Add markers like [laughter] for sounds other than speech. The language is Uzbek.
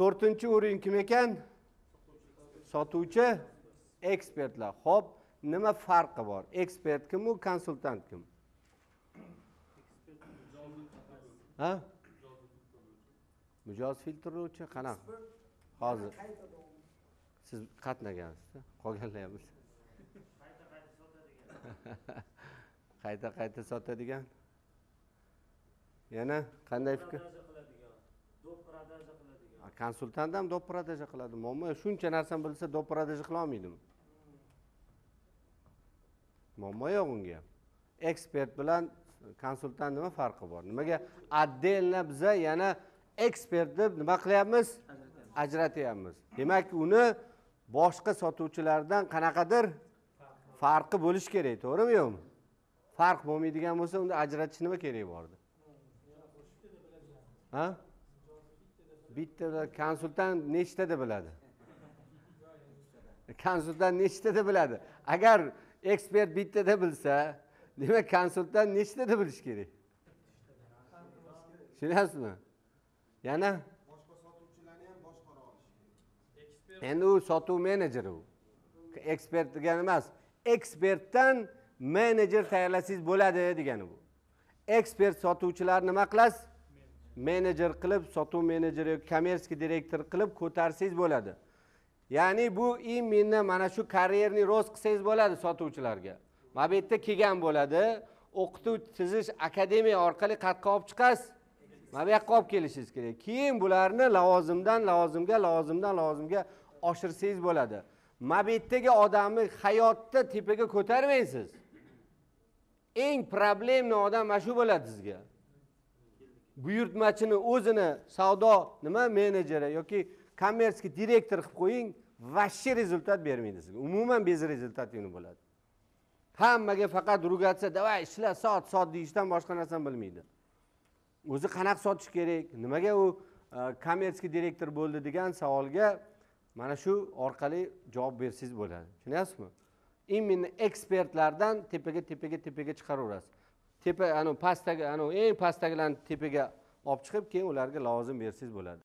to'rtinchi o'rin kim ekan? Sotuvchi ekspertlar. Ho'p nima farqi bor? Ekspert kim u? Konsultant kim? Ha? Mijoz filtrlovchi. Qanaqa? Hozir siz qatnagansiz qolganlar ham [laughs] qayta qayta sotadigan. Yana qanday fikr? Продажа qiladigan. Продажа konsultant ham do'p prodaja qiladi. Muammo shuncha narsani bilsa do'p prodaja qila olmaydimi muammo yo'q unga. Ham ekspert bilan konsultant nima farqi bor? Nimaga отдельно biza yana ekspert deb nima qilyapmiz? Ajratyapmiz demak uni boshqa sotuvchilardan qanaqadir farqi bo'lishi kerak to'g'rimi yo'qmi farq bo'lmaydigan bo'lsa unda ajratish nima keragi bor edi ha bittada konsultant nechtada biladi? Konsultant nechtada biladi? Agar ekspert bittada bilsa demak konsultant nechtada bilishi kerak? Tushunyapsizmi yana? Boshqa sotuvchilarni ham boshqara olish endi u sotuv menejeri u. Ekspert degani emas. Ekspertdan menejer tayyorlasangiz bo'ladi degani bu. Ekspert sotuvchilarni nima qilasiz? Menejer qilib sotuv menejeri yoki kommersiy direktor qilib ko'tarsangiz bo'ladi. Ya'ni bu именно mana shu karyerniy rost qilsangiz bo'ladi sotuvchilarga. Mana bu yerda kelgan bo'ladi. O'qituv tizish akademiya orqali qayerqa olib chiqasiz. Mana bu yoqqa olib kelishingiz kerak. Keyin bularni lavozimdan lavozimga lavozimdan lavozimga oshirsangiz bo'ladi. Mana bu yerdagi odamni hayotda tepaga ko'tarmaysiz. Eng problemniy odam mana shu bo'ladi sizga. Buyurtmachini o'zini savdo nima menejeri yoki kommersiy direktor qilib qo'ying вообще rezultat bermaydi sizga. Umuman bez rezultatini bo'ladi. Hammaga faqat rugatsiya давай ishla sot sot deyishdan boshqa narsani bilmaydi. O'zi qanaqa sotish kerak nimaga u e, kommersiy direktor bo'ldi degan savolga mana shu orqali javob bersangiz bo'ladi. Tushunyapsizmi? Именно ekspertlardan tepaga tepaga tepaga chiqaraverasiz. Tepa anavi pastdagi anavi eng pastdagilarni tepaga olib chiqib keyin ularga lavozim bersangiz bo'ladi.